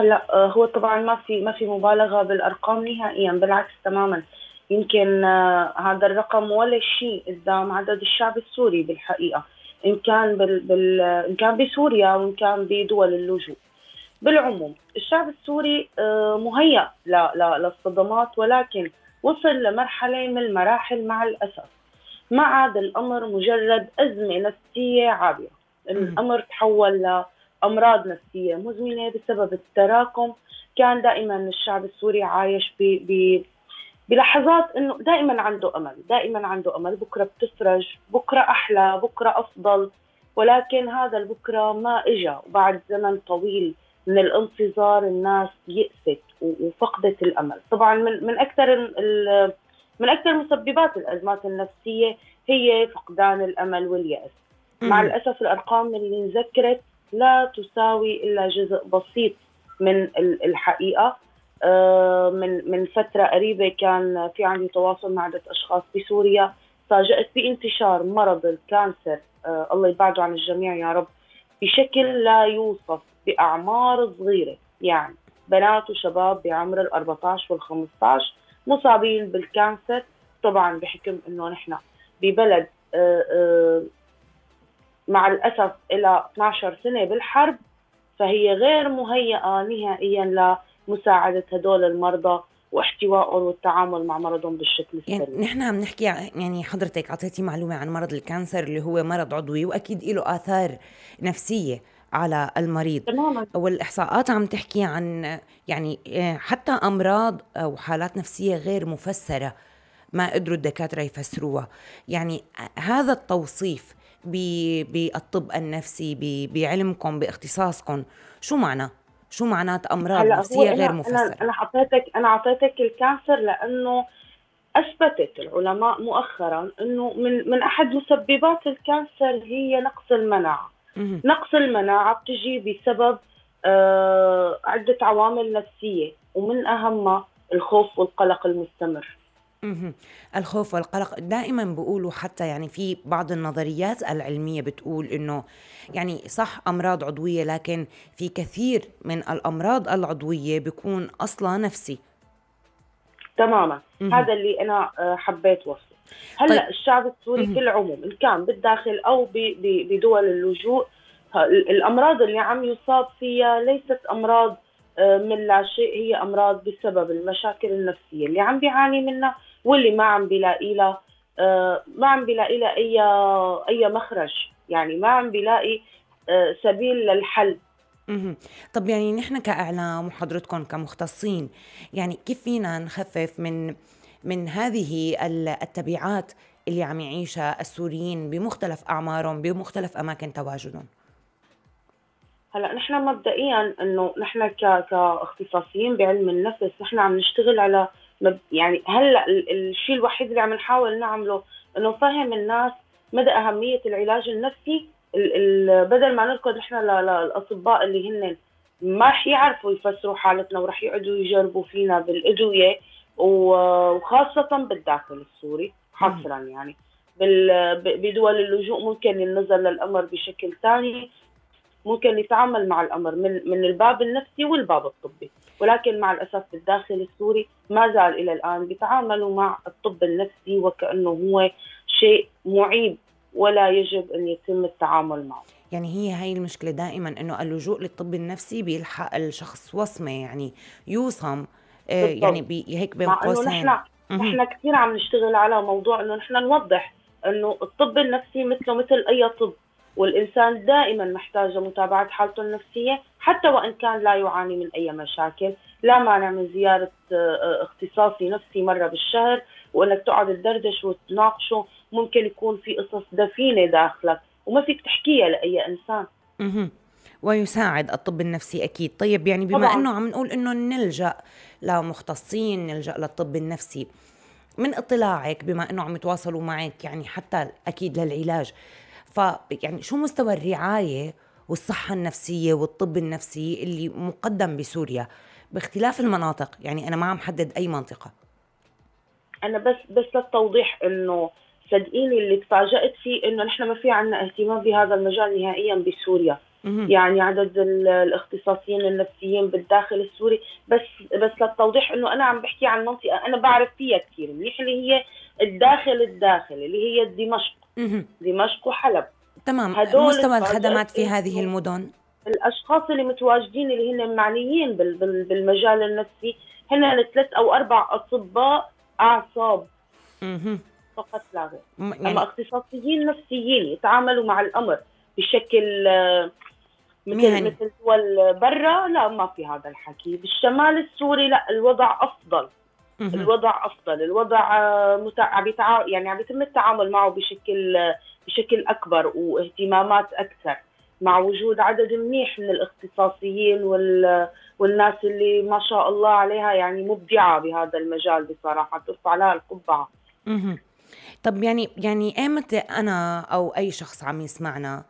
هلأ آه، هو طبعا ما في ما في مبالغة بالأرقام نهائيا بالعكس تماما. يمكن آه، هذا الرقم ولا شيء قدام عدد الشعب السوري بالحقيقة إن كان بال, بال إن كان بسوريا وان كان بدول اللجوء. بالعموم الشعب السوري آه، مهيأ للصدمات ولكن وصل لمرحلة من المراحل مع الأسف. ما عاد الأمر مجرد أزمة نفسية عابرة. الأمر تحول لامراض نفسية مزمنة بسبب التراكم. كان دائما الشعب السوري عايش ب بلحظات إنه دائما عنده أمل، دائما عنده أمل، بكرة بتفرج، بكرة أحلى، بكرة أفضل، ولكن هذا البكرة ما اجى وبعد زمن طويل من الانتظار الناس يأست وفقدت الأمل، طبعا من من أكثر من أكثر مسببات الأزمات النفسية هي فقدان الأمل واليأس. مع الأسف الأرقام اللي انذكرت لا تساوي إلا جزء بسيط من الحقيقة. آه، من من فترة قريبة كان في عندي تواصل مع عدة أشخاص بسوريا. فاجأت بانتشار مرض الكانسر. آه، الله يبعده عن الجميع يا رب. بشكل لا يوصف بأعمار صغيرة. يعني بنات وشباب بعمر ال 14 وال 15 مصابين بال cancer. طبعا بحكم إنه نحن ببلد آه، مع الأسف إلى 12 سنة بالحرب فهي غير مهيئة نهائيا لمساعدة هدول المرضى واحتوائهم والتعامل مع مرضهم بالشكل السليم. يعني نحن عم نحكي يعني حضرتك أعطيتي معلومة عن مرض الكانسر اللي هو مرض عضوي وأكيد له آثار نفسية على المريض. تماما. والإحصاءات عم تحكي عن يعني آه، حتى أمراض أو حالات نفسية غير مفسرة ما قدروا الدكاترة يفسروها. يعني هذا التوصيف بالطب النفسي بعلمكم باختصاصكم. شو معنى؟ شو معنات أمراض نفسية غير مفسرة؟ أنا اعطيتك أنا أعطيتك ال cancer لأنه أثبتت العلماء مؤخرا إنه من من أحد مسببات ال cancer هي نقص المناعة. نقص المناعة بتجي بسبب آه عدة عوامل نفسية ومن أهمها الخوف والقلق المستمر. الخوف والقلق دائما بيقولوا حتى يعني في بعض النظريات العلمية بتقول إنه يعني صح أمراض عضوية لكن في كثير من الأمراض العضوية بيكون أصلا نفسي تماما. هذا اللي أنا آه، حبيت وصفه هلأ طيب. الشعب السوري. في العموم إن كان بالداخل أو بدول اللجوء الأمراض اللي عم يصاب فيها ليست أمراض من لا شيء هي أمراض بسبب المشاكل النفسية. اللي عم بيعاني منها واللي ما عم بيلاقي لها آه، ما عم بيلاقي لها أي أي مخرج. يعني ما عم بيلاقي آه، سبيل للحل. طب يعني نحن كأعلام وحضرتكم كمختصين يعني كيف فينا نخفف من من هذه التبعات اللي عم يعيشها السوريين بمختلف أعمارهم بمختلف أماكن تواجدهم؟ هلا نحن مبدئيا إنه نحن كاختصاصيين بعلم النفس نحن عم نشتغل على يعني هلأ الشيء الوحيد اللي عم نحاول نعمله إنه نفهم الناس مدى أهمية العلاج النفسي بدل ما نركض نحن للاطباء اللي هن ما رح يعرفوا يفسروا حالتنا ورح يقعدوا يجربوا فينا بالأدوية وخاصة بالداخل السوري حصرا يعني. بدول اللجوء ممكن ينزل للأمر بشكل ثاني ممكن يتعامل مع الأمر من من الباب النفسي والباب الطبي. ولكن مع الأسف بالداخل السوري ما زال إلى الآن بيتعاملوا مع الطب النفسي وكأنه هو شيء معيب ولا يجب أن يتم التعامل معه. يعني هي هاي المشكلة دائما إنه اللجوء للطب النفسي بيلحق الشخص وصمة يعني يوصم آه يعني بي هيك بين قوسين. نحن نحن كثير عم نشتغل على موضوع إنه نحن نوضح إنه الطب النفسي مثله مثل أي طب. والإنسان دائما محتاج لمتابعة حالته النفسية حتى وإن كان لا يعاني من أي مشاكل. لا مانع من زيارة آه، اختصاصي نفسي مرة بالشهر وإنك تقعد تدردش وتناقشه. ممكن يكون في قصص دفينة داخلك. وما فيك تحكيها لأي إنسان. ويساعد الطب النفسي أكيد. طيب يعني بما طبعا. إنه عم نقول إنه نلجأ لمختصين نلجأ للطب النفسي من اطلاعك بما إنه عم يتواصلوا معك يعني حتى أكيد للعلاج فيعني شو مستوى الرعاية والصحة النفسية والطب النفسي اللي مقدم بسوريا؟ باختلاف المناطق يعني أنا ما عم حدد أي منطقة. أنا بس بس للتوضيح إنه صدقيني اللي تفاجأت فيه إنه نحن ما في عندنا اهتمام بهذا المجال نهائيا بسوريا. يعني عدد الاختصاصيين النفسيين بالداخل السوري. بس بس للتوضيح إنه أنا عم بحكي عن منطقة أنا بعرف فيها كثير منيح اللي هي الداخل الداخل اللي هي دمشق. دمشق وحلب. تمام. هدول مستوى الخدمات في هذه المدن. الأشخاص اللي متواجدين اللي هن معنيين بالمجال النفسي هن ثلاث أو أربع أطباء أعصاب. فقط لا غير. يعني أما اختصاصيين نفسيين يتعاملوا مع الأمر بشكل مثل مثل دول برا لا ما في هذا الحكي. بالشمال السوري لا الوضع أفضل. الوضع أفضل الوضع آه، متع... بيتع... يعني عم يتم التعامل معه بشكل بشكل أكبر واهتمامات أكثر مع وجود عدد منيح من الاختصاصيين وال... والناس اللي ما شاء الله عليها يعني مبدعة بهذا المجال بصراحة ترفع لها القبعة. طب يعني يعني ايمتى أنا أو أي شخص عم يسمعنا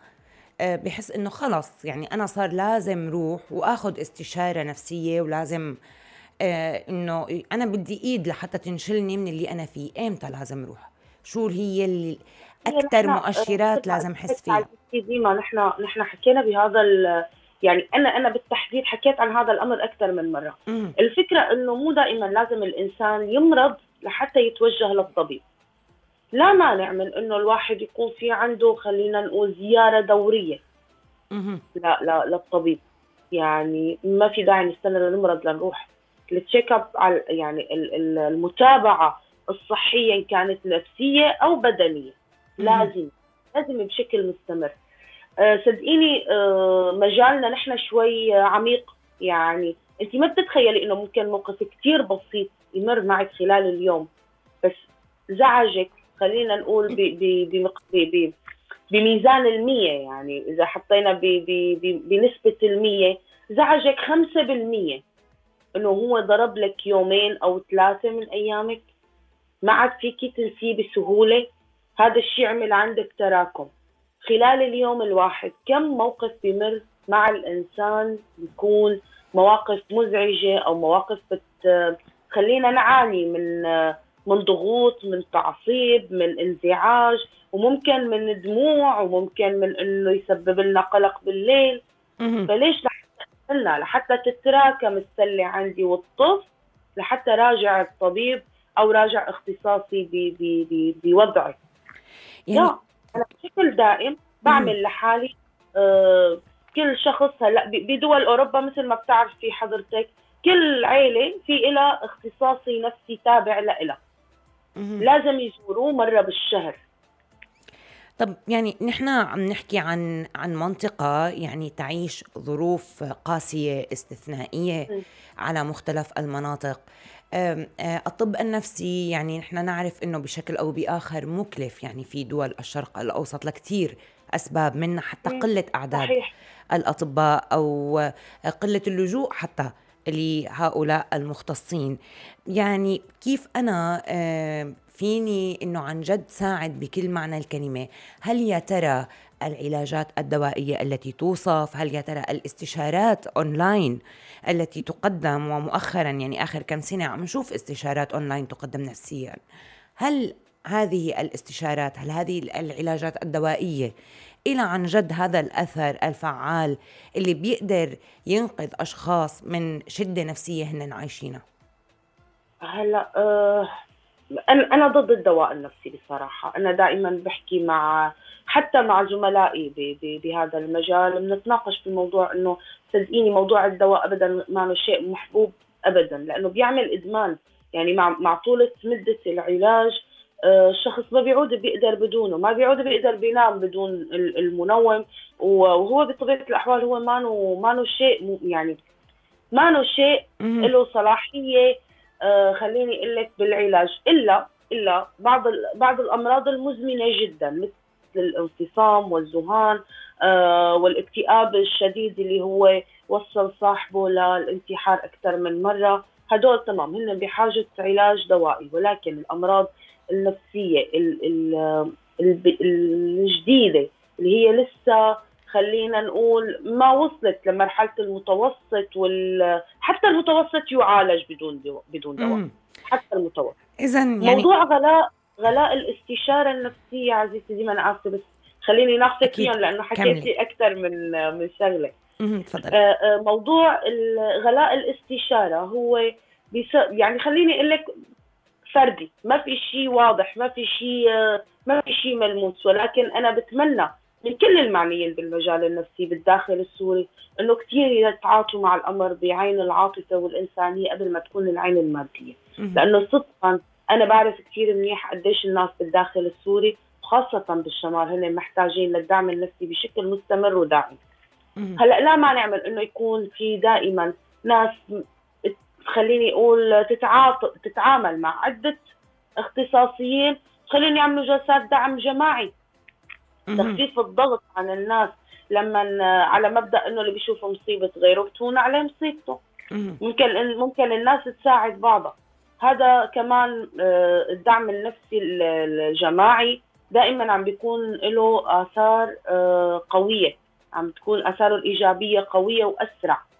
آه، بحس إنه خلص يعني أنا صار لازم روح وآخذ استشارة نفسية ولازم آه، إنه أنا بدي إيد لحتى تنشلني من اللي أنا فيه. إمتى لازم روح شو هي اللي أكثر مؤشرات لازم أحس فيها؟ ديما نحن نحن حكينا بهذا يعني أنا أنا بالتحديد حكيت عن هذا الأمر أكثر من مرة. مم. الفكرة إنه مو دائما لازم الإنسان يمرض لحتى يتوجه للطبيب. لا مانع من إنه الواحد يكون في عنده خلينا نقول زيارة دورية. لا لا للطبيب. يعني ما في داعي نستنى لنمرض لنروح. التشيك أب على يعني المتابعة الصحية إن كانت نفسية أو بدنية. لازم لازم بشكل مستمر. أه صدقيني أه مجالنا نحن شوي عميق. يعني انت ما بتتخيلي إنه ممكن موقف كثير بسيط يمر معك خلال اليوم. بس زعجك خلينا نقول ب بميزان المية. يعني إذا حطينا بنسبة المية زعجك خمسة بالمية. إنه هو ضرب لك يومين أو ثلاثة من أيامك. ما عاد فيكي تنسيه بسهولة. هذا الشيء عمل عندك تراكم. خلال اليوم الواحد كم موقف بمر مع الإنسان بيكون مواقف مزعجة أو مواقف بت خلينا نعاني من من ضغوط من تعصيب من انزعاج وممكن من دموع وممكن من إنه يسبب لنا قلق بالليل. فليش لحتى لحتى تتراكم السلة عندي والطف لحتى راجع الطبيب أو راجع اختصاصي بوضعي. يعني لا أنا بشكل دائم بعمل لحالي آه كل شخص هلأ بدول أوروبا مثل ما بتعرفي حضرتك كل عيلة في لها اختصاصي نفسي تابع لها لازم يزوروه مرة بالشهر. طب يعني نحن عم نحكي عن عن منطقة يعني تعيش ظروف قاسية استثنائية م. على مختلف المناطق آه، الطب النفسي يعني نحن نعرف إنه بشكل أو بآخر مكلف يعني في دول الشرق الأوسط لكثير أسباب منها حتى قلة أعداد صحيح. الأطباء أو قلة اللجوء حتى لهؤلاء المختصين. يعني كيف أنا آه، فيني أنه عن جد ساعد بكل معنى الكلمة؟ هل يا ترى العلاجات الدوائية التي توصف؟ هل يا ترى الاستشارات أونلاين التي تقدم؟ ومؤخرا يعني آخر كم سنة عم نشوف استشارات أونلاين تقدم نفسيا. هل هذه الاستشارات هل هذه العلاجات الدوائية؟ إلى عن جد هذا الأثر الفعال اللي بيقدر ينقذ أشخاص من شدة نفسية هن عايشينها. هلا أه أنا أنا ضد الدواء النفسي بصراحة. أنا دائما بحكي مع حتى مع زملائي بهذا المجال. بنتناقش في موضوع إنه صدقيني موضوع الدواء ابدا ما شيء محبوب ابدا لأنه بيعمل إدمان. يعني مع مع طولة مدة العلاج الشخص ما بيعود بيقدر بدونه ما بيعود بيقدر بينام بدون المنوم وهو بطبيعة الأحوال هو ما ما شيء يعني ما شيء له صلاحية آه خليني أقول لك بالعلاج. الا إلا بعض بعض الأمراض المزمنة جدا مثل الانفصام والذهان آه والاكتئاب الشديد اللي هو وصل صاحبه للانتحار أكثر من مرة. هدول تمام هن بحاجة علاج دوائي ولكن الأمراض النفسية الجديدة اللي هي لسه خلينا نقول ما وصلت لمرحلة المتوسط وال حتى المتوسط يعالج بدون دواء بدون دواء. حتى المتوسط. اذا يعني موضوع غلاء غلاء الاستشارة النفسية عزيزتي ديما أنا اسفه بس خليني ناخذك فيهم لأنه حكيت لي أكثر من من شغلة. تفضل آه، آه، موضوع غلاء الاستشارة هو يعني خليني أقول لك فردي. ما في شيء واضح ما في شيء ما في شيء ملموس. ولكن أنا بتمنى من كل المعنيين بالمجال النفسي بالداخل السوري إنه كثير يتعاطوا مع الأمر بعين العاطفة والإنسانية قبل ما تكون العين المادية. لأنه صدقا أنا بعرف كثير منيح قديش الناس بالداخل السوري خاصة بالشمال هن محتاجين للدعم النفسي بشكل مستمر ودائم. هلأ لا مانع من إنه يكون في دائما ناس خليني أقول تتعامل مع عدة اختصاصيين. خليني يعملوا جلسات دعم جماعي. تخفيف الضغط عن الناس لما على مبدأ إنه اللي بيشوف مصيبة غيره بتهون عليه مصيبته. ممكن ممكن الناس تساعد بعضها. هذا كمان آه، الدعم النفسي الجماعي دائما عم بيكون له آثار آه، قوية. عم تكون آثاره الإيجابية قوية وأسرع.